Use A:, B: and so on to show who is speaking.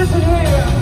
A: This